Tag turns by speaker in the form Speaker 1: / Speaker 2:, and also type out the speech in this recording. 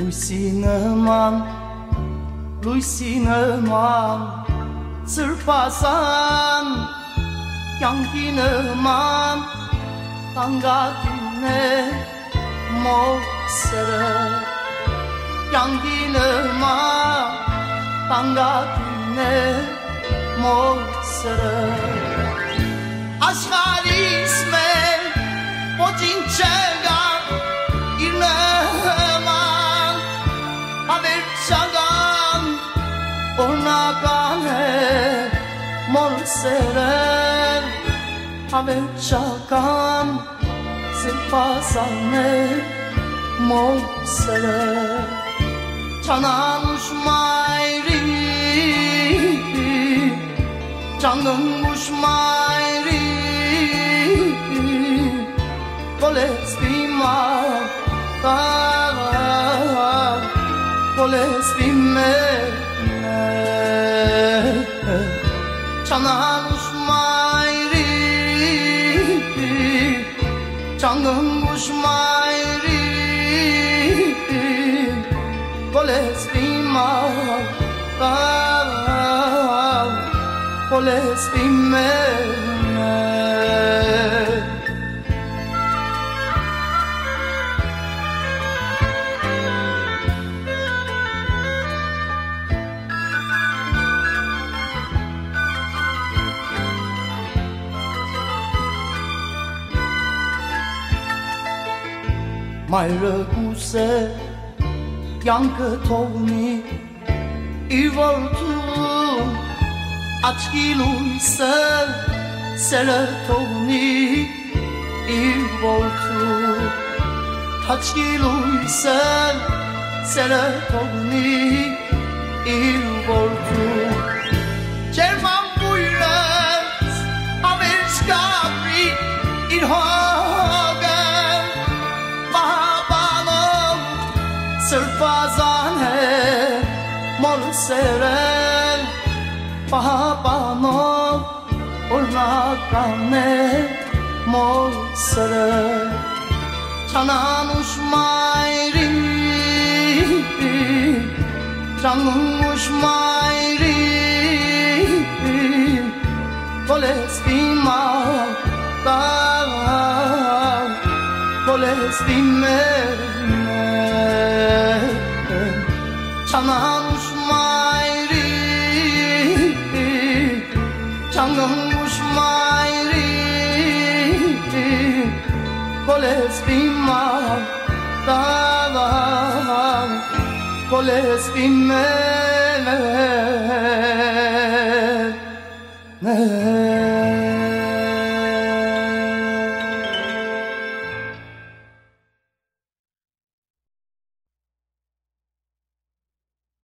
Speaker 1: Luisina man, Luisina man, sırpasan Yangina man, tanga güne mor sarı Yangina man, tanga güne mor sarı Aşk Chagan Onagane Monseren Amen Chagan Simpasane Monseren Çananmış mayri Canınmış mayri Kolesbima ah, Tanrı ah. Koles bime Çananmış mayri Canlanmış mayri Koles bima Koles bime Malrevuse Janke Tony I voltu Açki Luise Sele Tony I voltu Açki Luise Sele Tony I voltu surpazan hai mon seren pahapano ulna kane mon seren çananuş mayri çananuş mayri kolestima ta söz dinleme Çanağım mayri Çangılmış mayri Kolestima dava Kolestima